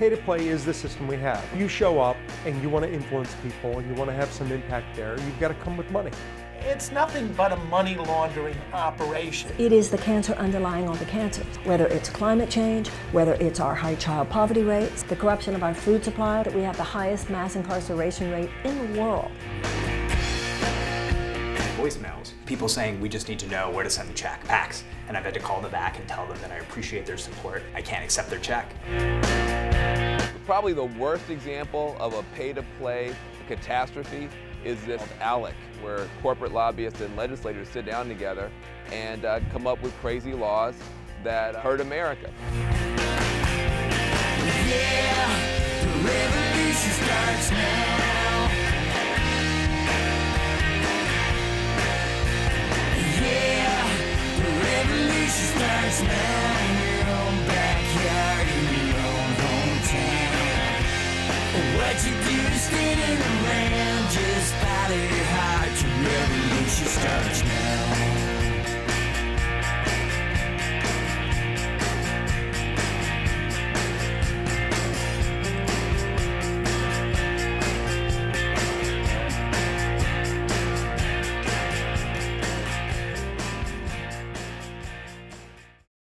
Pay to play is the system we have. You show up and you want to influence people and you want to have some impact there, you've got to come with money. It's nothing but a money laundering operation. It is the cancer underlying all the cancers, whether it's climate change, whether it's our high child poverty rates, the corruption of our food supply, that we have the highest mass incarceration rate in the world. Voicemails, people saying we just need to know where to send the check, PACs, and I've had to call them back and tell them that I appreciate their support. I can't accept their check. Probably the worst example of a pay-to-play catastrophe is this ALEC, where corporate lobbyists and legislators sit down together and uh, come up with crazy laws that hurt America. Yeah, now. To in just follow your heart, your revolution.